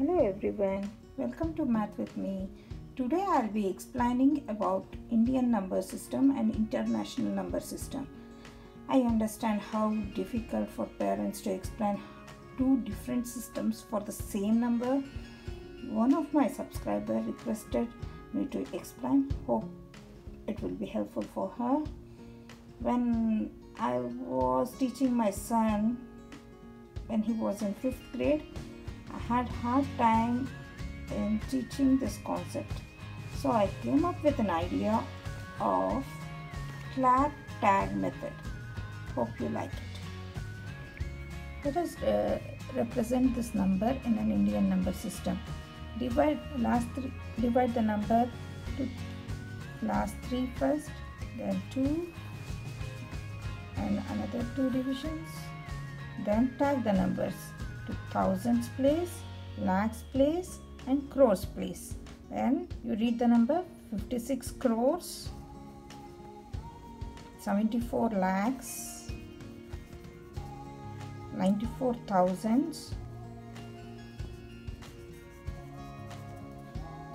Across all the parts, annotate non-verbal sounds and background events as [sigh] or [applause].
Hello everyone, welcome to Math with me. Today I'll be explaining about Indian number system and international number system. I understand how difficult for parents to explain two different systems for the same number. One of my subscriber requested me to explain. Hope it will be helpful for her. When I was teaching my son when he was in 5th grade, I had hard time in teaching this concept. So I came up with an idea of clap tag method. Hope you like it. Let us uh, represent this number in an Indian number system. Divide last three, divide the number to last three first, then two, and another two divisions. Then tag the numbers thousands place, lakhs place, and crores place. Then you read the number 56 crores, 74 lakhs, 94 thousands,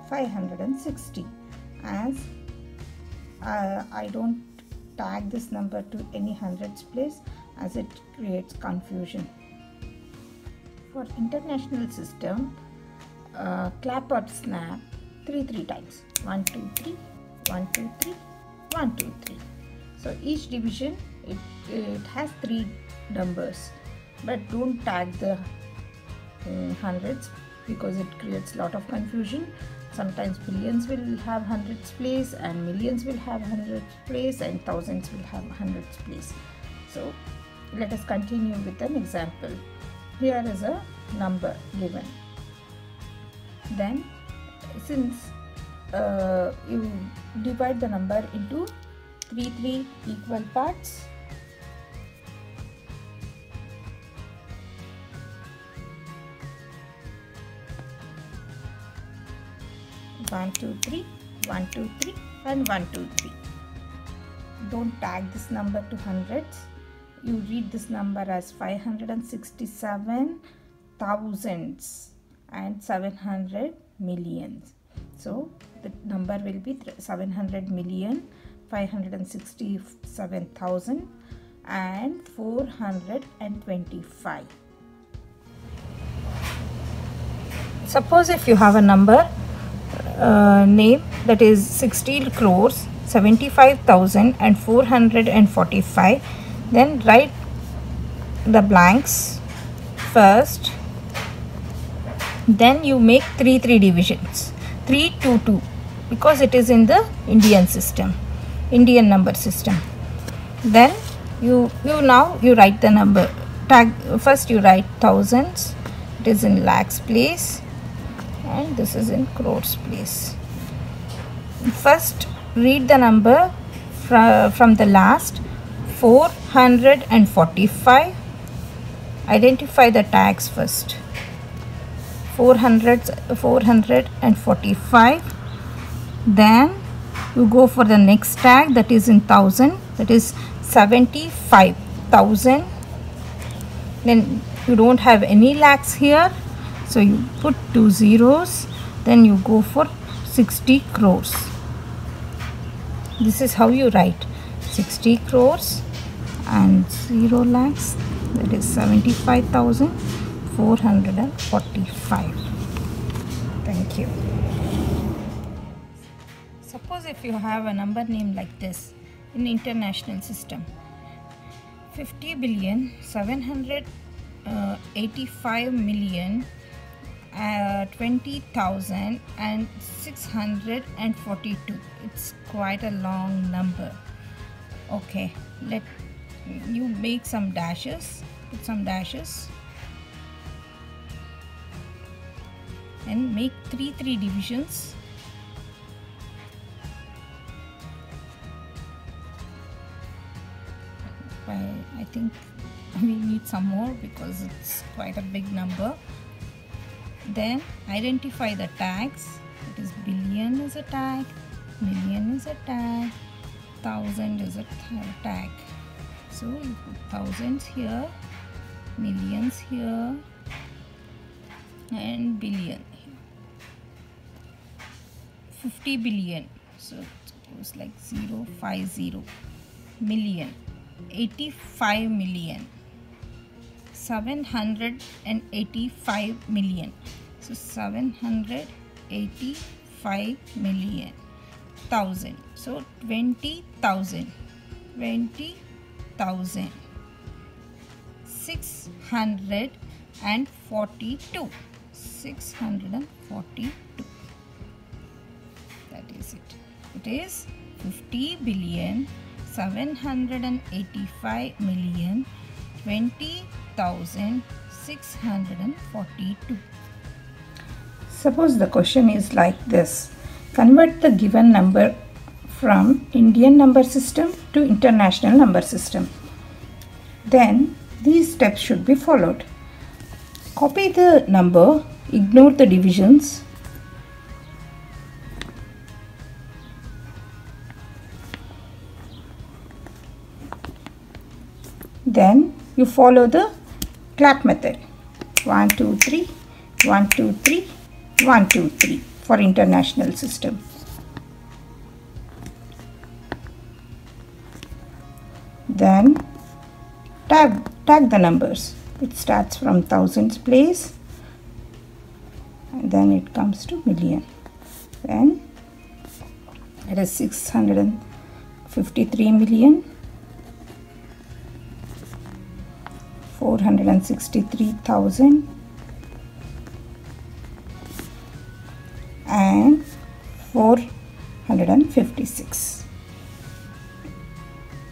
560 as uh, I don't tag this number to any hundreds place as it creates confusion. For international system, uh, clap or snap 3 3 times. 1 2 3 1 2 3 1 2 3 so each division it, it has three numbers. But don't tag the uh, hundreds because it creates a lot of confusion. Sometimes billions will have hundreds place and millions will have hundreds place and thousands will have hundreds place. So let us continue with an example here is a number given. Then since uh, you divide the number into 3 3 equal parts one two three one two three and one two three. Don't tag this number to hundreds you read this number as 567 thousands and 700 millions so the number will be 700 million 567,000 and 425 suppose if you have a number uh, name that is 16 crores 75,000 and 445 then write the blanks first. Then you make 3 3 divisions. 3 2 2 because it is in the Indian system Indian number system. Then you you now you write the number. Tag first you write thousands. It is in lakhs place. And this is in crores place. First read the number fr from the last 445 identify the tags first. 400 445 then you go for the next tag that is in thousand that is 75000 then you don't have any lakhs here so you put two zeros. Then you go for 60 crores. This is how you write 60 crores and 0 lakhs that is 75,445 thank you. Suppose if you have a number name like this in international system 50 billion 785 million uh, 20,000 and 642 it's quite a long number. Okay let you make some dashes put some dashes and make three three divisions. I, I think [laughs] we need some more because it's quite a big number. Then identify the tags. It is billion is a tag million is a tag thousand is a tag so you put thousands here millions here and billion here. 50 billion so it goes like 0 5 0 million 85 million. 785 million. So 785 million. Thousand so 20000 20000 642 642 that is it. It is 50 billion 785 million 20,642 Suppose the question is like this. Convert the given number from Indian number system to international number system. Then these steps should be followed. Copy the number, ignore the divisions. Then you follow the clap method. 1, 2, 3, 1, 2, 3, 1, 2, 3 for international system. Then tag, tag the numbers. It starts from thousands place and then it comes to million. Then it is 653 million 463,000 and 456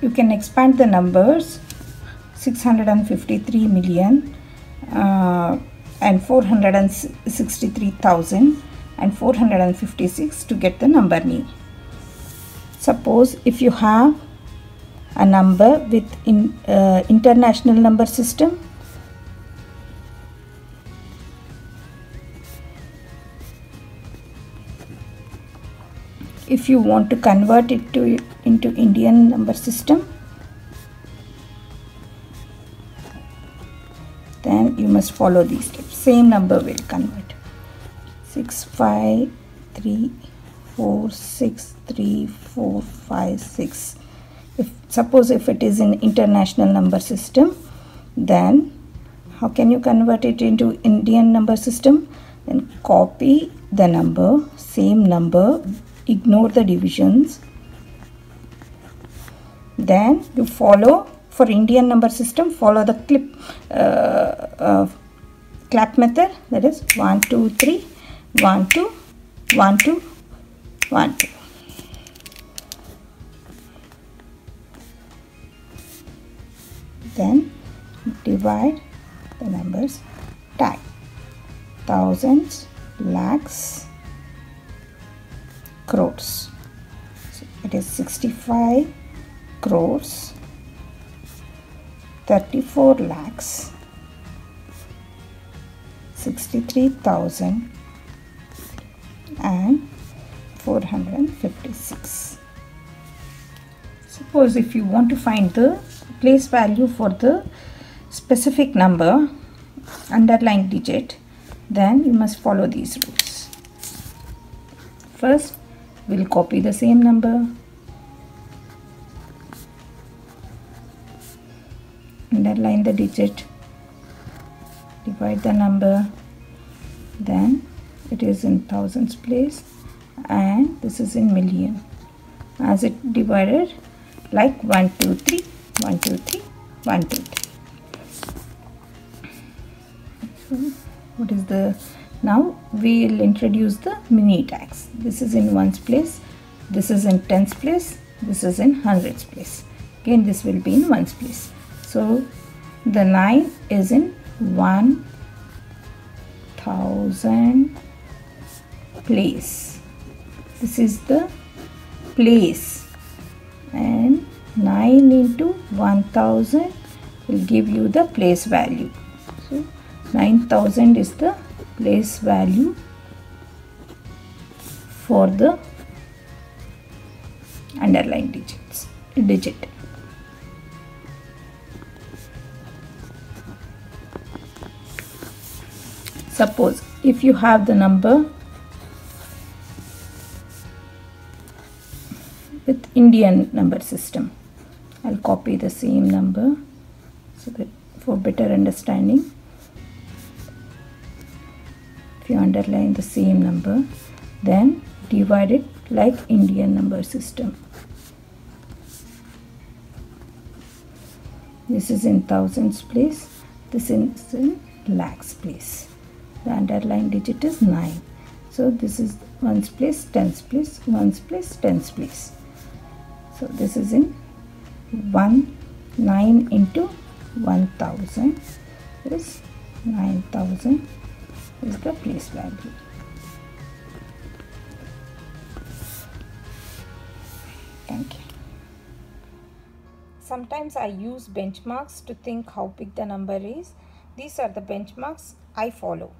you can expand the numbers. 653 million uh, and 463,000 and 456 to get the number name suppose if you have a number with in, uh, international number system if you want to convert it to into Indian number system then you must follow these steps. Same number will convert. 6 5 3 4 6 3 4 5 6 if suppose if it is in international number system then how can you convert it into Indian number system? Then copy the number same number ignore the divisions. Then you follow for Indian number system follow the clip uh, uh, clap method that is 1 2 3 1 2 1 2 1 2 then divide the numbers tag thousands lakhs crores. So it is 65 crores 34 lakhs 63,000 and 456 suppose if you want to find the place value for the specific number underlying digit then you must follow these rules. First we'll copy the same number. Underline the digit. Divide the number. Then it is in thousands place and this is in million. As it divided like 1 2 3 1 2 3 1 2 3 so what is the now we'll introduce the mini tags this is in ones place this is in tens place this is in hundreds place. Again this will be in ones place. So the 9 is in 1000 place. This is the place. And 9 into 1000 will give you the place value. So 9000 is the place value for the underlying digits digit. Suppose if you have the number with Indian number system I'll copy the same number so that for better understanding if you underline the same number then divide it like Indian number system. This is in thousands place this is in lakhs place. The underlying digit is 9 so this is ones place tens place ones place tens place. So this is in 1 9 into 1000 is 9000 the place value thank you. Sometimes i use benchmarks to think how big the number is. These are the benchmarks i follow